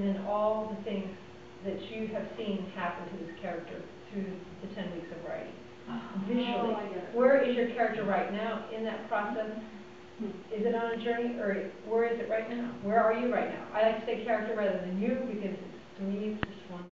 and then all the things that you have seen happen to this character through the ten weeks of writing. Visually. Oh, Where is your character right now in that process? Is it on a journey, or where is it right now? Where are you right now? I like to say character rather than you, because to me, it's just